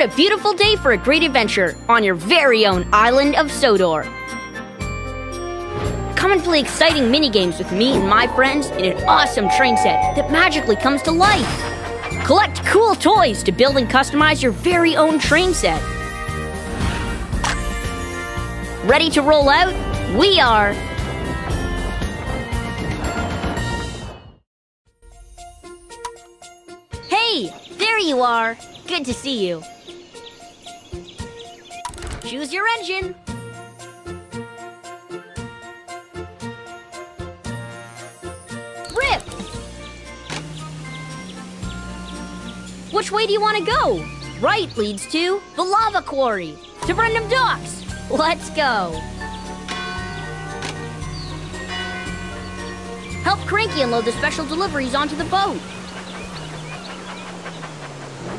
What a beautiful day for a great adventure on your very own island of Sodor. Come and play exciting mini games with me and my friends in an awesome train set that magically comes to life. Collect cool toys to build and customize your very own train set. Ready to roll out? We are! Hey, there you are. Good to see you. Choose your engine. Rip! Which way do you want to go? Right leads to the lava quarry, to Brendam Docks. Let's go. Help Cranky unload the special deliveries onto the boat.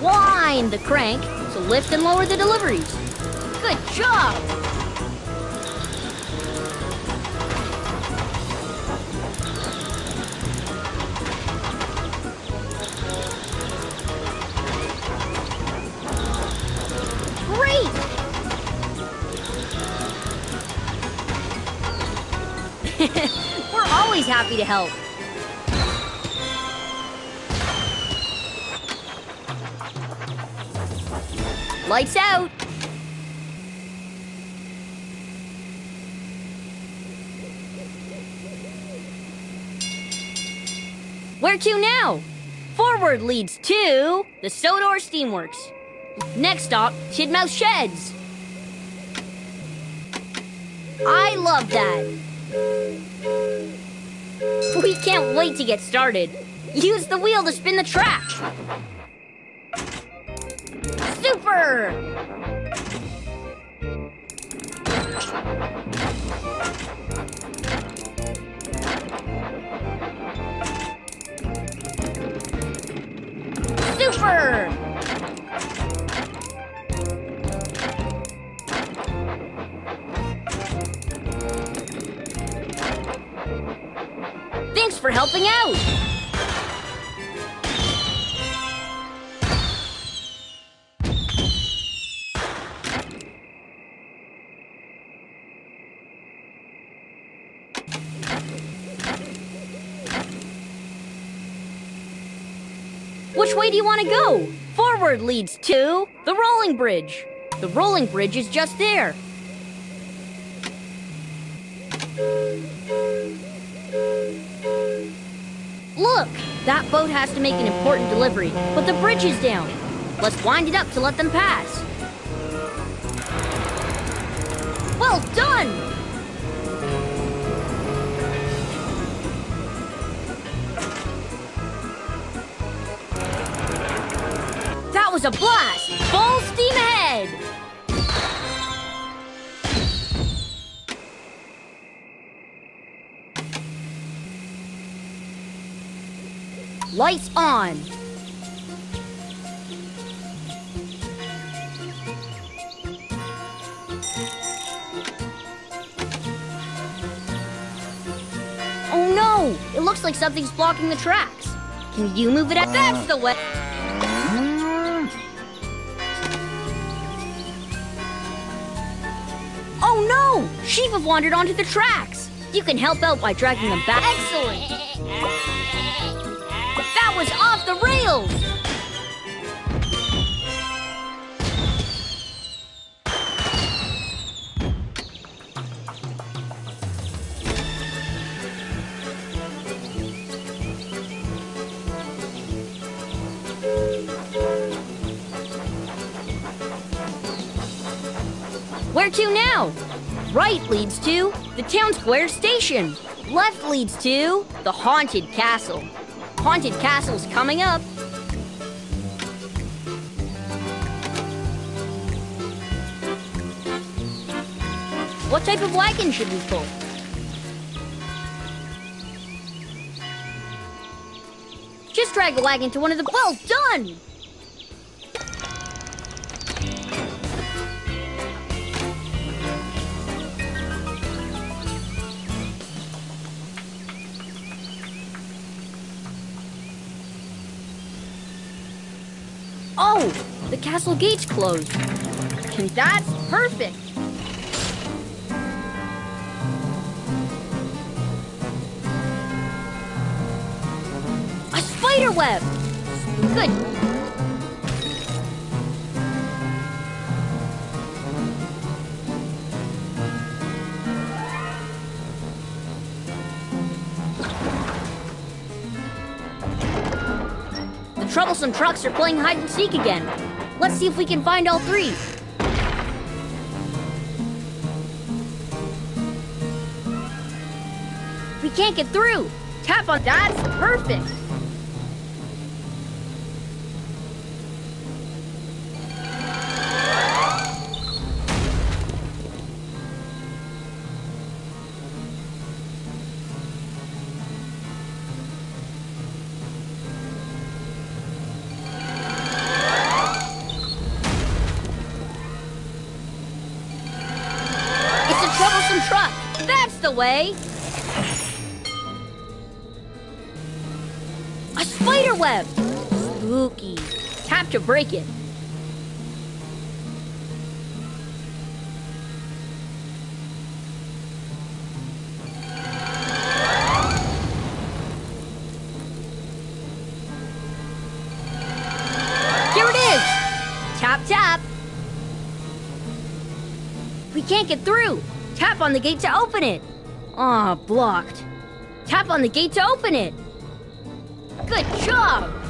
Wind the crank to lift and lower the deliveries. Good job! Great! We're always happy to help. Lights out! Where to now? Forward leads to the Sodor Steamworks. Next stop, Tidmouth Sheds. I love that. We can't wait to get started. Use the wheel to spin the track. Super! Super! Thanks for helping out! You want to go? Forward leads to the rolling bridge. The rolling bridge is just there. Look, that boat has to make an important delivery, but the bridge is down. Let's wind it up to let them pass. Well done! That was a blast! Full steam ahead! Lights on! Oh no! It looks like something's blocking the tracks. Can you move it out? That's the way! Sheep have wandered onto the tracks! You can help out by dragging them back. Excellent! That was off the rails! Where to now? Right leads to the town square station. Left leads to the haunted castle. Haunted castle's coming up. What type of wagon should we pull? Just drag the wagon to one of the. Well done! Castle gate's closed. And that's perfect. A spider web! Good. The troublesome trucks are playing hide and seek again. Let's see if we can find all three. We can't get through. Tap on that's perfect. That's the way. A spider web. Spooky. Tap to break it. Here it is. Tap, tap. We can't get through. Tap on the gate to open it. Aw, blocked. Tap on the gate to open it. Good job!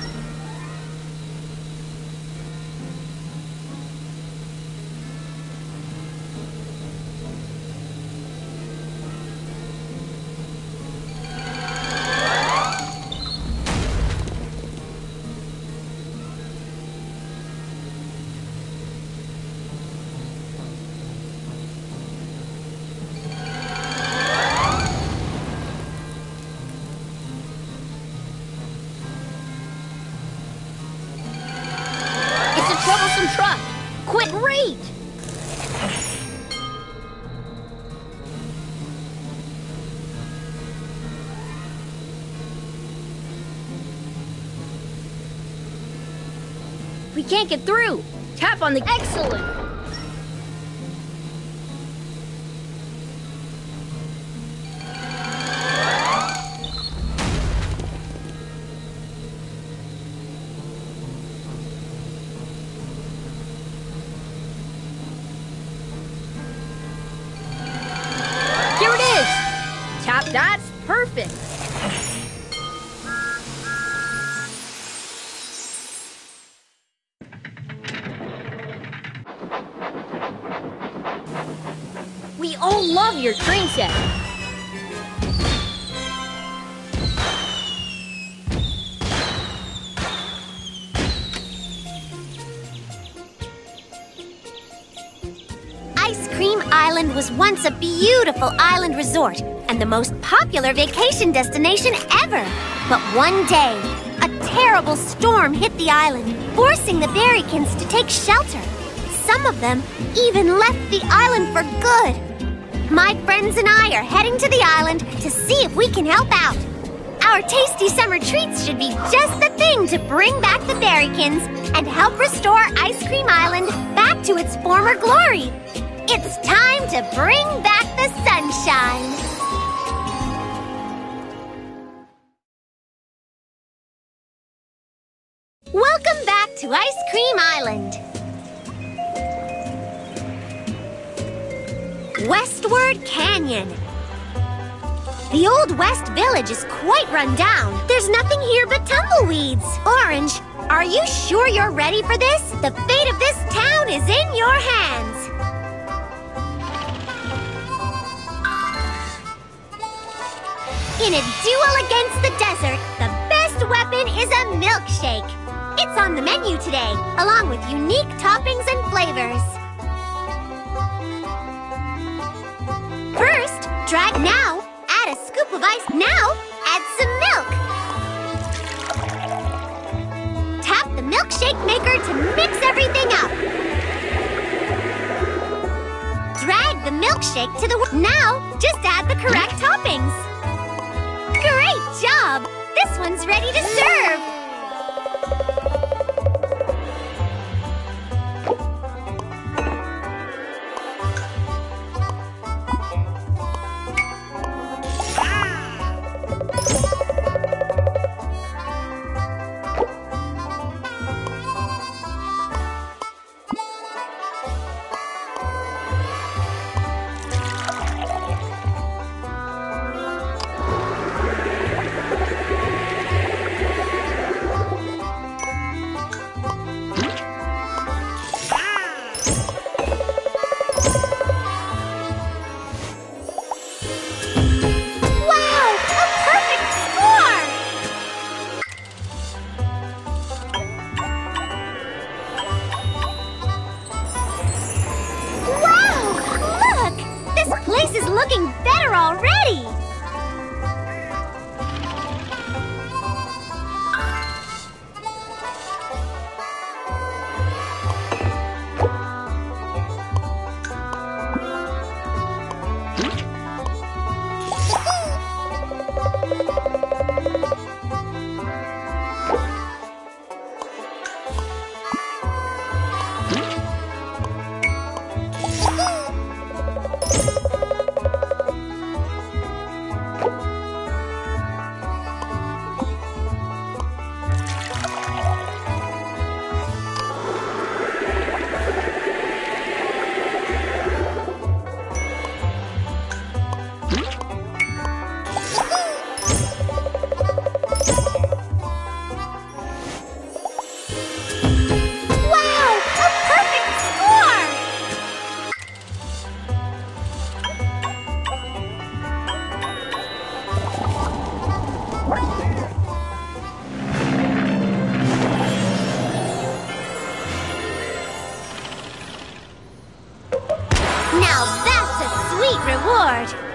Can't get through. Tap on the excellent. Set. Ice Cream Island was once a beautiful island resort and the most popular vacation destination ever. But one day, a terrible storm hit the island, forcing the Berrykins to take shelter. Some of them even left the island for good. My friends and I are heading to the island to see if we can help out. Our tasty summer treats should be just the thing to bring back the Berrykins and help restore Ice Cream Island back to its former glory. It's time to bring back the sunshine. Welcome back to Ice Cream Island. Westward Canyon. The Old West Village is quite run down. There's nothing here but tumbleweeds. Orange, are you sure you're ready for this? The fate of this town is in your hands. In a duel against the desert, the best weapon is a milkshake. It's on the menu today, along with unique toppings and flavors. Drag now, add a scoop of ice. Now, add some milk. Tap the milkshake maker to mix everything up. Drag the milkshake to the... Now, just add the correct toppings. Great job! This one's ready to serve! Now that's a sweet reward!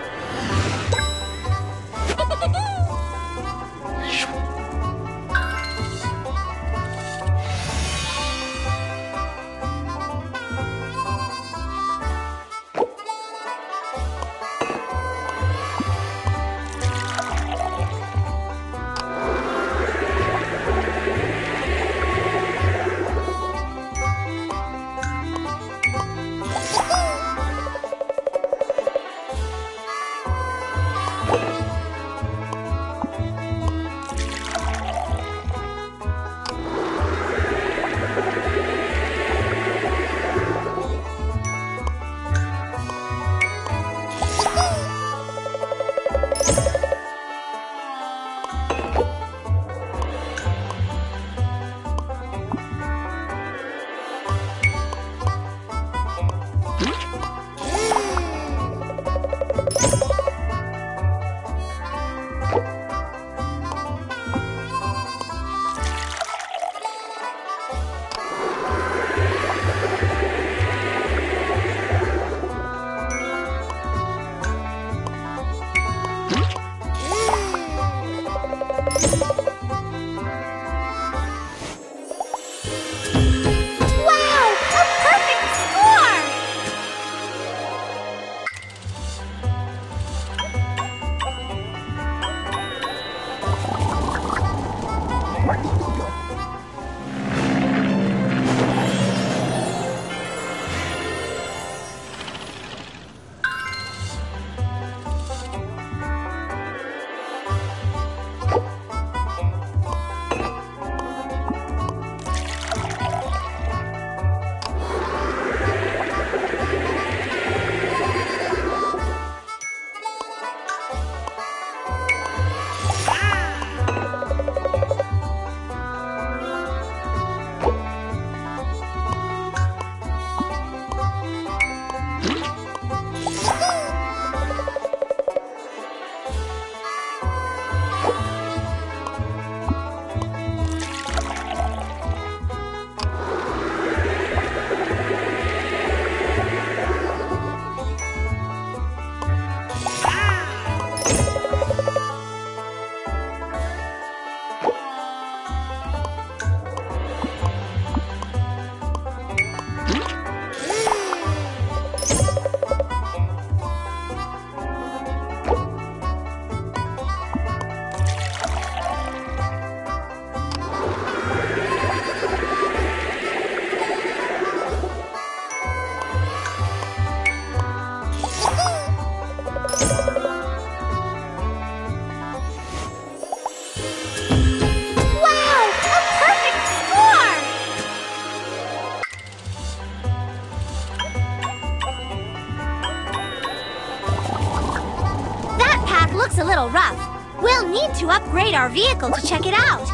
Our vehicle to check it out.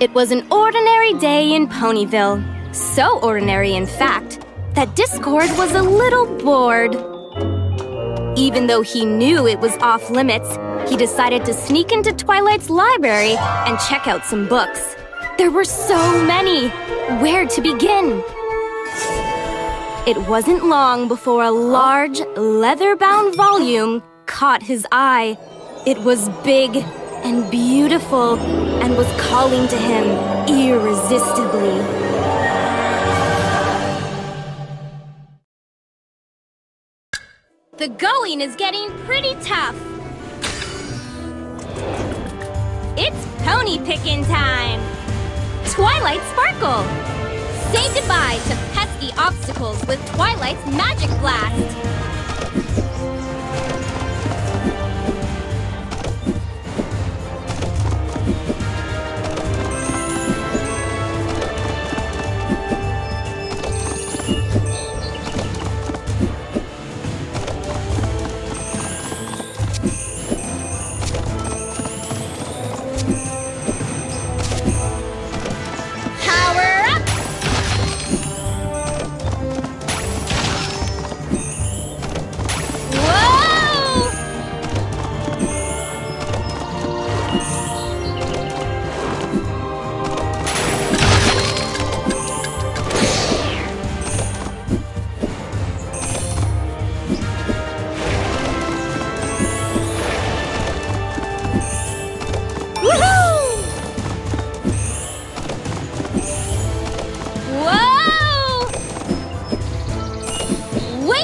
It was an ordinary day in Ponyville. So ordinary, in fact, that Discord was a little bored. Even though he knew it was off limits, he decided to sneak into Twilight's library and check out some books. There were so many! Where to begin? It wasn't long before a large, leather-bound volume caught his eye. It was big and beautiful and was calling to him irresistibly. The going is getting pretty tough. It's pony picking time! Twilight Sparkle! Say goodbye to pesky obstacles with Twilight's Magic Blast!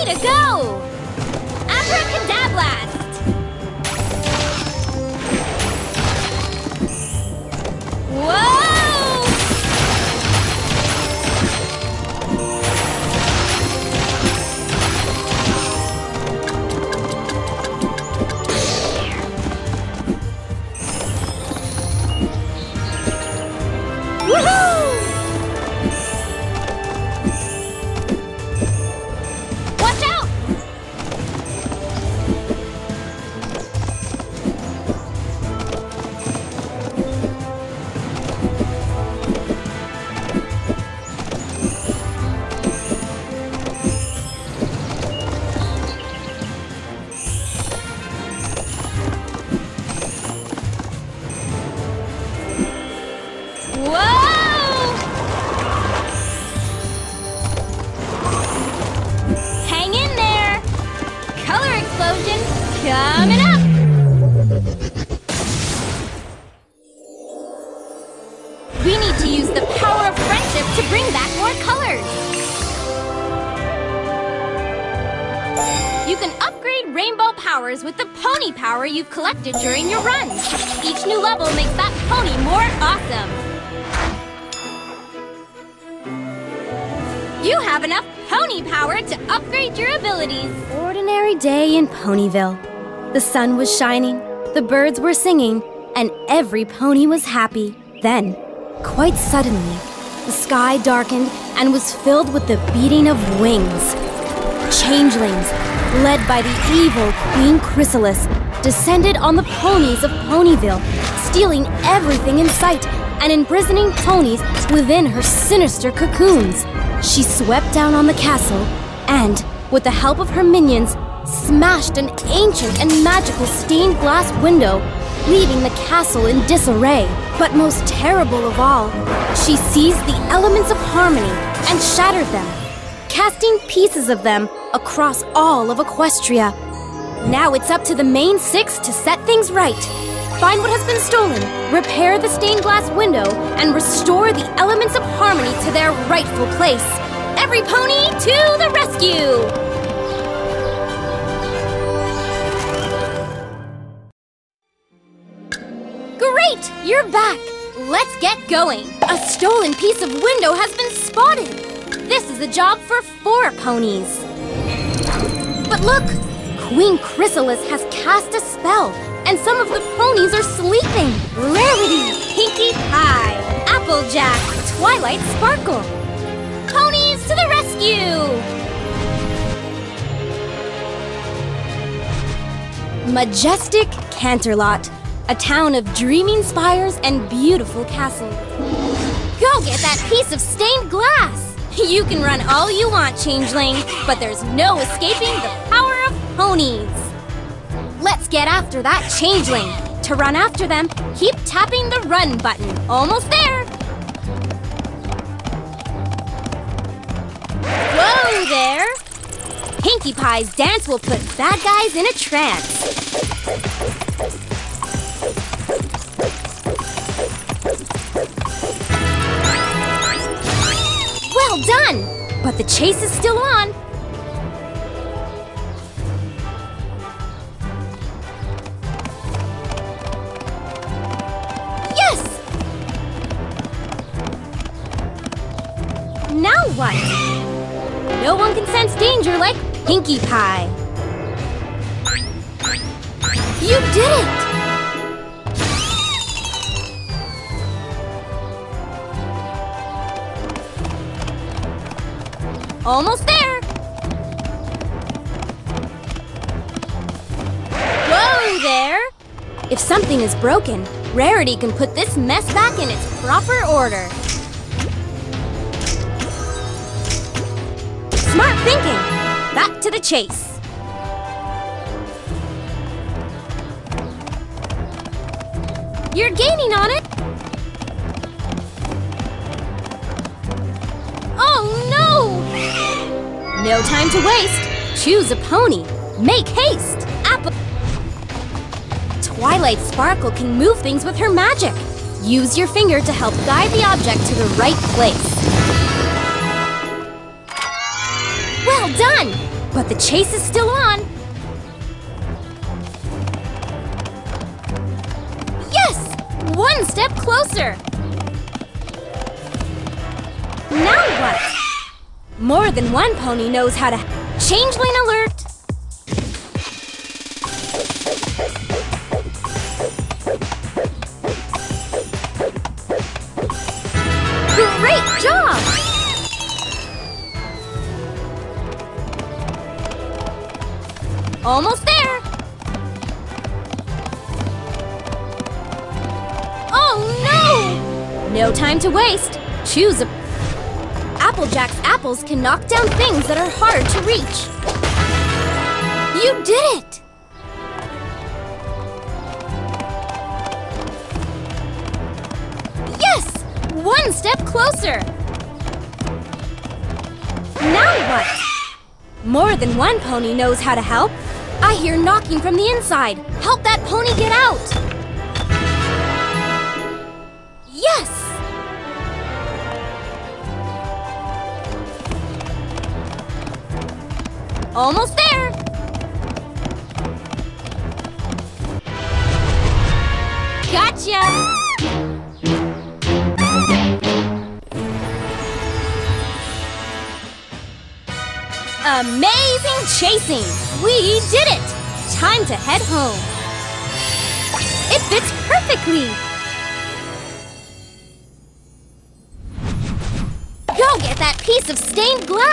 To go! You've collected during your runs. Each new level makes that pony more awesome. You have enough pony power to upgrade your abilities. Ordinary day in Ponyville. The sun was shining, the birds were singing, and every pony was happy. Then, quite suddenly, the sky darkened and was filled with the beating of wings. Changelings, led by the evil Queen Chrysalis, descended on the ponies of Ponyville, stealing everything in sight and imprisoning ponies within her sinister cocoons. She swept down on the castle and, with the help of her minions, smashed an ancient and magical stained glass window, leaving the castle in disarray. But most terrible of all, she seized the elements of harmony and shattered them, casting pieces of them across all of Equestria. Now it's up to the main six to set things right. Find what has been stolen, repair the stained glass window, and restore the elements of harmony to their rightful place. Every pony to the rescue! Great! You're back! Let's get going! A stolen piece of window has been spotted! This is a job for four ponies. But look! Queen Chrysalis has cast a spell, and some of the ponies are sleeping! Rarity, Pinkie Pie, Applejack, Twilight Sparkle! Ponies to the rescue! Majestic Canterlot, a town of dreaming spires and beautiful castles. Go get that piece of stained glass! You can run all you want, Changeling, but there's no escaping the power ponies! Let's get after that Changeling! To run after them, keep tapping the run button. Almost there! Whoa there! Pinkie Pie's dance will put bad guys in a trance. Well done! But the chase is still on. What? No one can sense danger like Pinkie Pie. You did it! Almost there! Whoa there! If something is broken, Rarity can put this mess back in its proper order. Smart thinking! Back to the chase. You're gaining on it! Oh no! No time to waste. Choose a pony. Make haste. Apple. Twilight Sparkle can move things with her magic. Use your finger to help guide the object to the right place. Well done! But the chase is still on. Yes! One step closer! Now what? More than one pony knows how to... Changeling alert! Almost there! Oh no! No time to waste. Choose a... Applejack's apples can knock down things that are hard to reach. You did it! Yes! One step closer! Now what? More than one pony knows how to help. I hear knocking from the inside. Help that pony get out! Yes! Almost there! Gotcha! Amazing chasing! We did it! Time to head home. It fits perfectly! Go get that piece of stained glass!